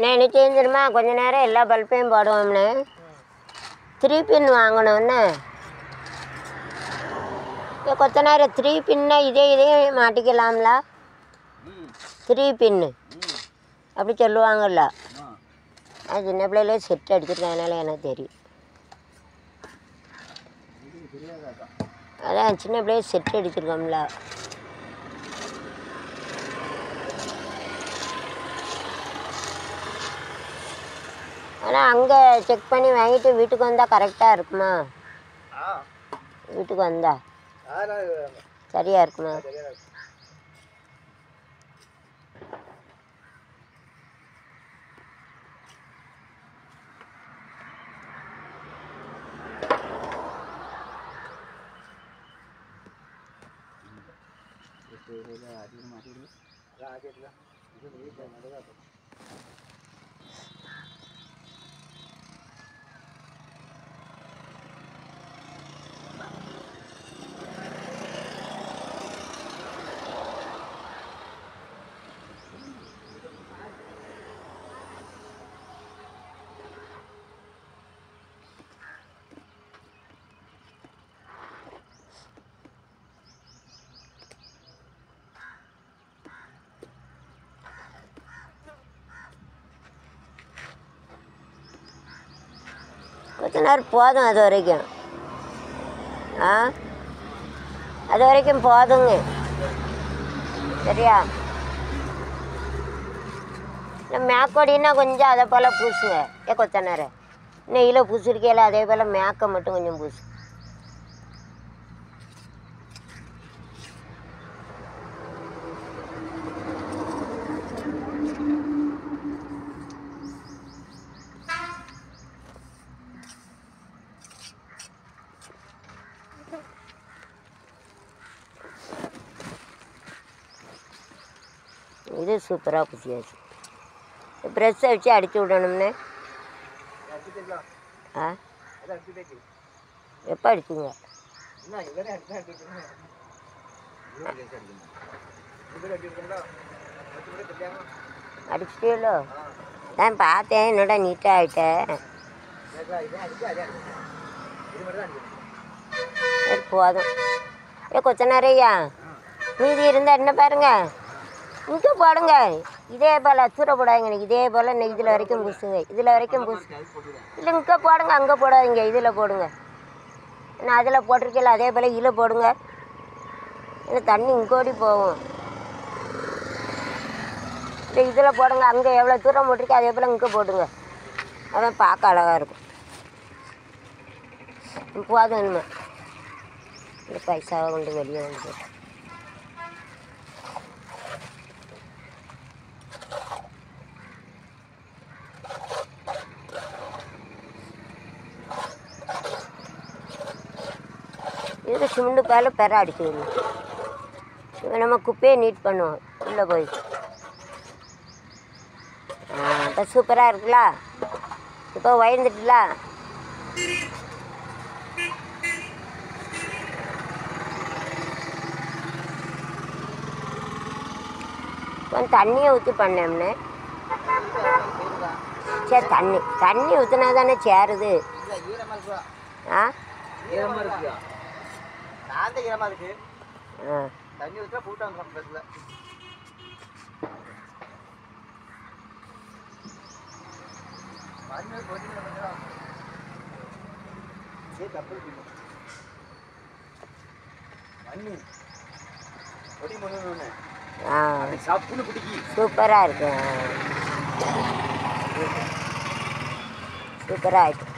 நான் என்ன தெரிஞ்சிருமா கொஞ்ச நேரம் எல்லா பல்பையும் போடுவோம்னு த்ரீ பின் வாங்கணும்னு கொத்த நேரம் த்ரீ பின்னா இதே இதே மாட்டிக்கலாம்ல. த்ரீ பின்னு அப்படி சொல்லுவாங்கல்ல. நான் சின்ன பிள்ளையில செட் அடிச்சிருக்கேன் எனக்கு தெரியும். அதான் சின்ன பிள்ளைய செட் அடிச்சிருக்கோம்ல. ஆனால் அங்கே செக் பண்ணி வாங்கிட்டு வீட்டுக்கு வந்தால் கரெக்டாக இருக்குமா? வீட்டுக்கு வந்தா? சரியாக இருக்குமா? தெரியாதா கொஞ்ச நேரம் போதும் அது வரைக்கும். ஆ? அது வரைக்கும் போதுங்க. சரியா? இந்த மேக்கோடின்னா கொஞ்சம் அதை போல் பூசுங்க. ஏ கொத்தனார் இன்னும் நெய்யில் பூசிருக்கையில அதே போல் மேக்கை மட்டும் கொஞ்சம் பூசு. இது சூப்பராக குத்தியாச்சு ப்ரெஷ்ஷை வச்சு அடித்து விடணும்னு. ஆ? எப்போ அடிச்சிங்க அடிச்சிட்டியோ தான் பார்த்தேன் என்னோட நீட்டாக ஆகிட்டேன் போதும். ஏ கொச்சனாரையா மீதி இருந்தால் என்ன பாருங்கள் இங்கே போடுங்க இதே போல் தூர போடாதீங்க இதே போல் இதில் வரைக்கும் பூசுங்க இதில் வரைக்கும் பூசு இல்லை இங்கே போடுங்க. அங்கே போடாதீங்க. இதில் போடுங்க. நான் அதில் போட்டிருக்கல அதே போல் இதில் போடுங்க. இல்லை தண்ணி இங்கோடி போகும். இல்லை இதில் போடுங்க. அங்கே எவ்வளோ தூரம் போட்டிருக்கே அதே போல் இங்கே போடுங்க. அதான் பார்க்க அழகாக இருக்கும். போதும் இனிமே. இந்த பைசாவை கொண்டு வெளியே வந்து இது சிமெண்ட் பேல பெற இப்போ நம்ம குப்பையை நீட் பண்ணுவோம் உள்ளே போய். இப்போ சூப்பராக இருக்குல்ல? இப்போ வயந்துட்டுல? கொஞ்சம் தண்ணியை ஊற்றி பண்ணோம்னு. சரி தண்ணி. தண்ணி ஊற்றினா தானே சேருது. ஆ? ஈரமாக இருக்கு. ஆ. தண்ணி ஊற்றா போட்டு வந்துடும் பஸ்ஸில் மண்ணு கொஞ்சம் சரி கப்பல் பிடிக்கும் மண்ணு பொடி மண்ணு ஆ அது சப்புன்னு பிடிக்கி சூப்பராக இருக்கு சூப்பராக இருக்கு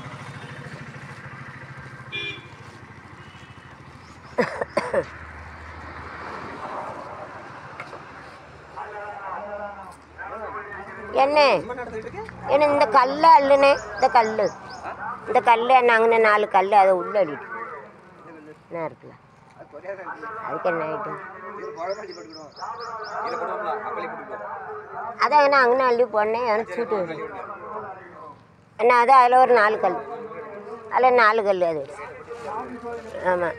என்ன? என்ன இந்த கல் அள்ளுனே இந்த கல் இந்த கல் நாங்கள் நாலு கல் அதை உள்ள அள்ளிட்டு. என்ன இருக்குல்ல? அதுக்கு என்ன ஆகிட்டு அதான் என்ன அங்கே அள்ளி போனேன் சூட்டு. என்ன அது அதில் ஒரு நாலு கல். அதில் நாலு கல் அது. ஆமாம்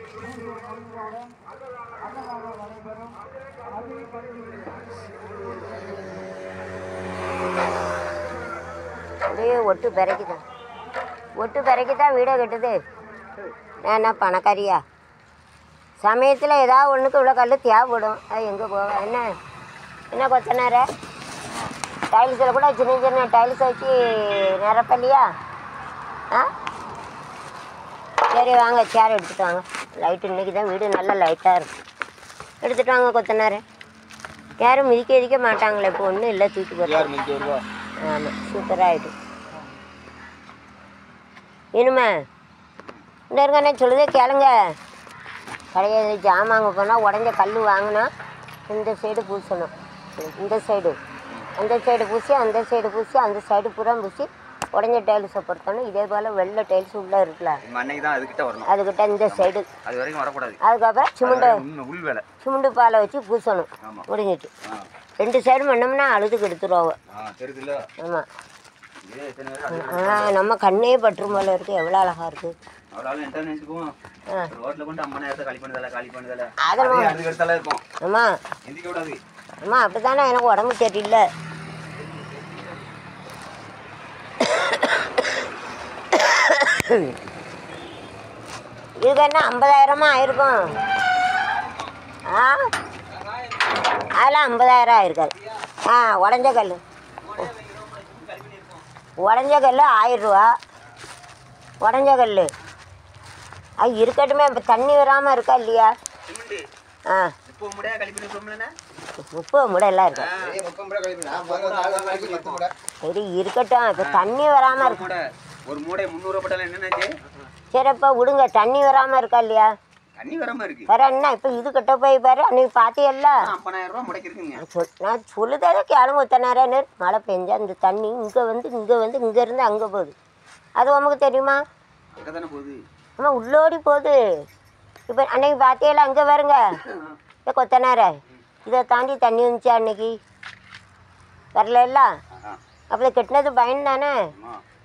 ஒட்டு பிறக்கி தான் ஒட்டு பிறக்கி தான் வீடை கட்டுது? நான் என்ன பணக்காரியா? சமயத்தில் ஏதாவது ஒன்றுக்கு இவ்வளோ கல் தேவைப்படும். அது எங்கே போக என்ன? என்ன கொத்தனார டைல்ஸில் கூட சின்ன சின்ன டைல்ஸ் வச்சு நிரப்பலையா? சரி வாங்க சேர் எடுத்துட்டு வாங்க. லைட்டு இன்றைக்கி தான் வீடு நல்லா லைட்டாக இருக்கும் எடுத்துட்டு வாங்க கொத்தனார் யாரும் மிதிக்க மிதிக்க மாட்டாங்களே இப்போ ஒன்றும் இல்லை தூக்கி வருவா? ஆமாம் சூப்பராகிட்டு இனிமே இந்த இருக்கானே சொல்லுதே கேளுங்க. கடையை ஜாமாங்க போனால் உடஞ்ச கல் வாங்கினா இந்த சைடு பூசணும். இந்த சைடு அந்த சைடு பூசி அந்த சைடு பூசி அந்த சைடு பூரா பூசி உடஞ்ச டைல்ஸை பொறுத்தோன்னா இதே போல் வெள்ளை டைல்ஸ் உள்ளே இருக்குல்ல. நம்ம அன்னைக்கு தான் அதுக்கிட்ட வரணும். அதுக்கிட்ட இந்த சைடு அது வரைக்கும் வரக்கூடாது. அதுக்கப்புறம் அது சிமெண்ட் உள் வேலை. சிமெண்ட் பாலை வச்சு பூசணும். ஆமா. முடிஞ்சிட்டு ரெண்டு சைடு பண்ணோம்னா அழுதுக்கு எடுத்துருவோம் ஆமாம் நம்ம கண்ணே பற்றும் போல இருக்குது எவ்வளோ அழகாக இருக்குது அவ்வளோ என்கிட்ட நினைச்சுக்குவோம் ஆ. ரோட்ல கொண்டு அம்மா நேரத்தை காலி பண்ணுதல காலி பண்ணுதல அதெல்லாம் அதே அதுக்கு எடுத்தாலே இருக்கும் அம்மா எந்திக்க விடாது அம்மா அப்படி தானே எனக்கு உடம்பு சரியில்லை இது என்ன ஐம்பதாயிரமா? ஆயிருக்கும் ஆ? அதெல்லாம் ஐம்பதாயிரம் ஆயிருக்காது. ஆ உடஞ்ச கல் உடஞ்ச கல் ஆயிரரூவா உடஞ்ச கல் அது இருக்கட்டுமே இப்போ தண்ணி வராமல் இருக்கா இல்லையா? ஆ. முப்பது முடை எல்லாம் இருக்கு? சரி இருக்கட்டும். இப்போ தண்ணி வராமல் இருக்கு. ஒரு மூடை முந்நூறு பட்டாலும் என்னென்னாச்சு? சரி இப்போ விடுங்க. தண்ணி வராமல் இருக்கா இல்லையா? தண்ணி வராம இருக்கு. வேற என்ன? இப்போ இது கிட்ட போய் பாரு. அன்னைக்கு பார்த்தியல்ல ஐம்பதாயிரம் ரூபா முடைக்கு இருக்குங்க. நான் சொல் நான் சொல்லுதே கேளுங்க ஒத்தனாரன்னு மழை பெஞ்சா இந்த தண்ணி இங்கே வந்து இங்கே வந்து இங்கே இருந்து அங்கே போகுது. அது உமக்கு தெரியுமா? அங்கே தானே போகுது. அம்மா உள்ளோடி போகுது. இப்போ அன்னைக்கு பார்த்தியல்ல அங்கே வருங்க ஏ கொத்தனார இதை தாண்டி தண்ணி வந்துச்சா அன்னைக்கு? வரல ஆஹா. அப்போ கெட்டினது பயன் தானே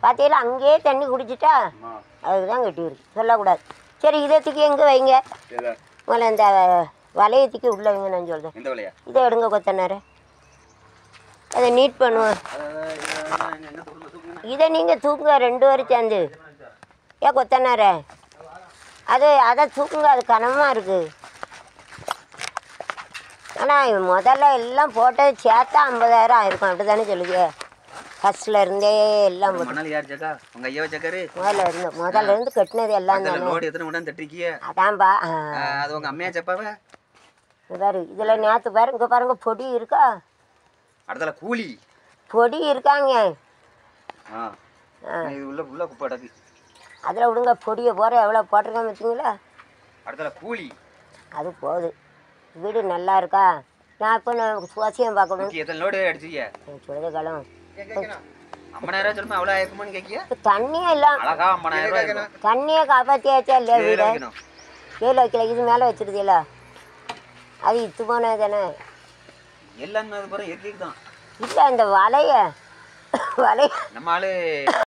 பார்த்தியல்ல அங்கேயே தண்ணி குடிச்சிட்டா அதுக்கு தான் கட்டியிருக்கு சொல்லக்கூடாது. சரி இதை தூக்கி எங்கே வைங்க? முதல்ல இந்த வளையத்துக்கு உள்ளே வைங்க நான் சொல்கிறேன் இதை எடுங்க கொத்தனார. அதை நீட் தூக்குங்க இதை நீங்கள் தூக்குங்க ரெண்டு பேரும் சேர்ந்து. ஏன் கொத்தனார. அது அதை தூக்குங்க அது கனமாக இருக்குது ஆனால் முதல்ல எல்லாம் போட்டது சேர்த்தா ஐம்பதாயிரம் ஆயிருக்கும் அப்படி தானே சொல்லுங்க ஃபஸ்ட்டில் இருந்தே எல்லாம் மணல் யார் சக்கா உங்க ஐயாவை சக்காரு முதல்ல இருந்து முதல்ல இருந்து கட்டினது எல்லாம் தானே லோடு எத்தனை கொண்டாந்து தட்டிருக்கிய? அதான்பா. அது உங்க அம்மையா சப்பாவ இது பாரு இதில் நேற்று பாரு இங்கே பாருங்க பொடி இருக்கா? அடுத்தால கூலி. பொடி இருக்காங்க. இது உள்ள உள்ள குப்பை அடக்கு. அதில் விடுங்க பொடியை போகிற எவ்வளோ போட்டிருக்கேன் பார்த்தீங்களா? அடுத்தால கூலி. அது போகுது. வீடு நல்லா இருக்கா? நான் இப்போ நான் சுவாசியம் பார்க்கணும். எத்தனை லோடு அடிச்சிருக்கிய? சொல்லுது கிளம் தண்ணியே இருக்கும் தண்ணியை காப்பாற்றியாச்சா இல்லையா வீடு. கீழே வைக்கல இது மேலே வச்சிருதீங்களா அது இத்து போனது தானே. எல்லாமே இல்லை இந்த வலைய வலைய நம்ம ஆளு